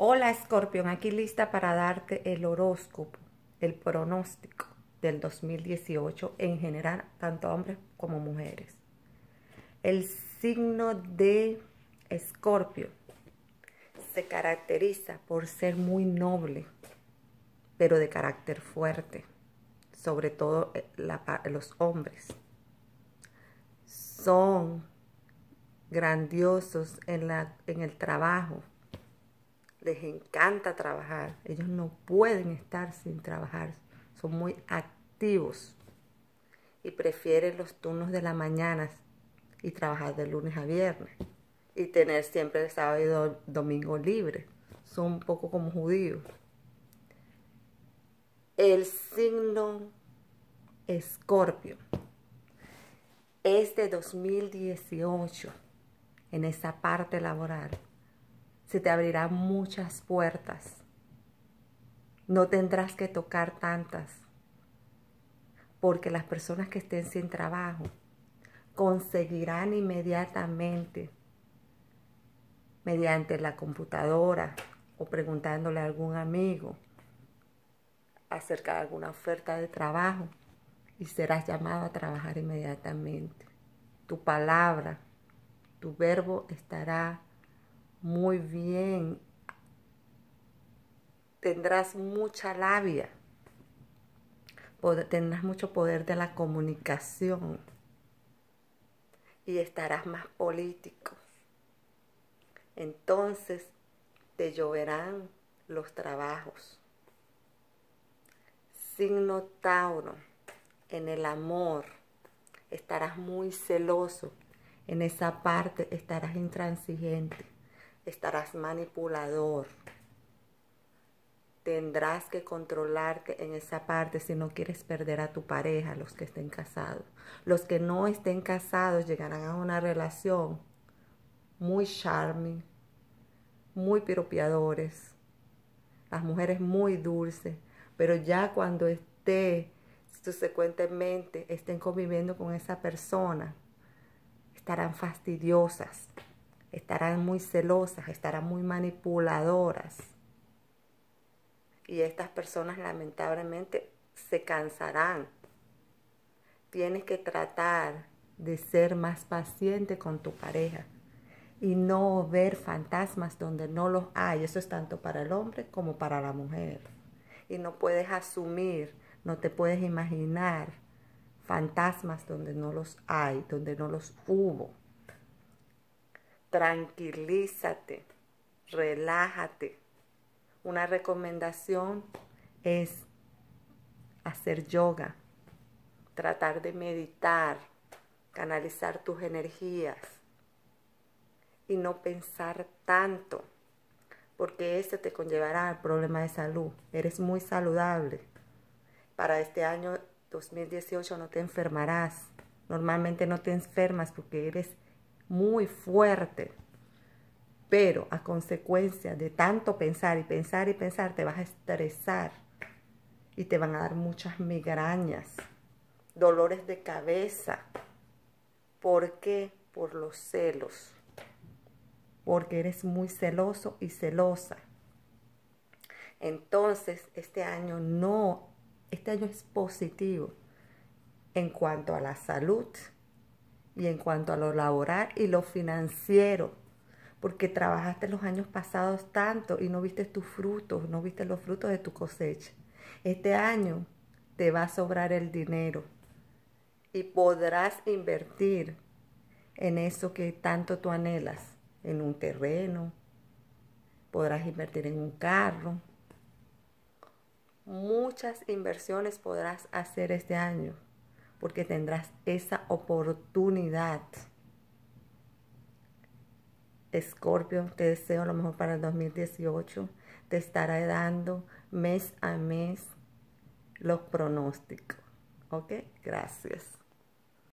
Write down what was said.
Hola Escorpión, aquí lista para darte el horóscopo, el pronóstico del 2018 en general, tanto hombres como mujeres. El signo de Escorpio se caracteriza por ser muy noble, pero de carácter fuerte, sobre todo eh, los hombres. Son grandiosos en, la, en el trabajo, les encanta trabajar, ellos no pueden estar sin trabajar, son muy activos. Y prefieren los turnos de la mañana y trabajar de lunes a viernes. Y tener siempre el sábado y domingo libre. Son un poco como judíos. El signo Escorpio es de 2018 en esa parte laboral se te abrirán muchas puertas. No tendrás que tocar tantas, porque las personas que estén sin trabajo conseguirán inmediatamente mediante la computadora o preguntándole a algún amigo acerca de alguna oferta de trabajo y serás llamado a trabajar inmediatamente. Tu palabra, tu verbo estará muy bien. Tendrás mucha labia. tendrás mucho poder de la comunicación. Y estarás más político. Entonces te lloverán los trabajos. Signo Tauro, en el amor, estarás muy celoso. En esa parte estarás intransigente estarás manipulador. Tendrás que controlarte en esa parte si no quieres perder a tu pareja, los que estén casados. Los que no estén casados llegarán a una relación muy charming, muy piropiadores. Las mujeres muy dulces, pero ya cuando esté subsecuentemente estén conviviendo con esa persona, estarán fastidiosas estarán muy celosas, estarán muy manipuladoras. Y estas personas lamentablemente se cansarán. Tienes que tratar de ser más paciente con tu pareja y no ver fantasmas donde no los hay. Eso es tanto para el hombre como para la mujer. Y no puedes asumir, no te puedes imaginar fantasmas donde no los hay, donde no los hubo tranquilízate, relájate. Una recomendación es hacer yoga, tratar de meditar, canalizar tus energías y no pensar tanto, porque eso te conllevará al problema de salud. Eres muy saludable. Para este año 2018 no te enfermarás. Normalmente no te enfermas porque eres muy fuerte. Pero a consecuencia de tanto pensar y pensar y pensar, te vas a estresar y te van a dar muchas migrañas, dolores de cabeza. ¿Por qué? Por los celos. Porque eres muy celoso y celosa. Entonces, este año no, este año es positivo en cuanto a la salud, y en cuanto a lo laboral y lo financiero, porque trabajaste los años pasados tanto y no viste tus frutos, no viste los frutos de tu cosecha. Este año te va a sobrar el dinero y podrás invertir en eso que tanto tú anhelas, en un terreno, podrás invertir en un carro. Muchas inversiones podrás hacer este año porque tendrás esa oportunidad. Escorpio, te deseo lo mejor para el 2018. Te estará dando mes a mes los pronósticos. ¿Ok? Gracias.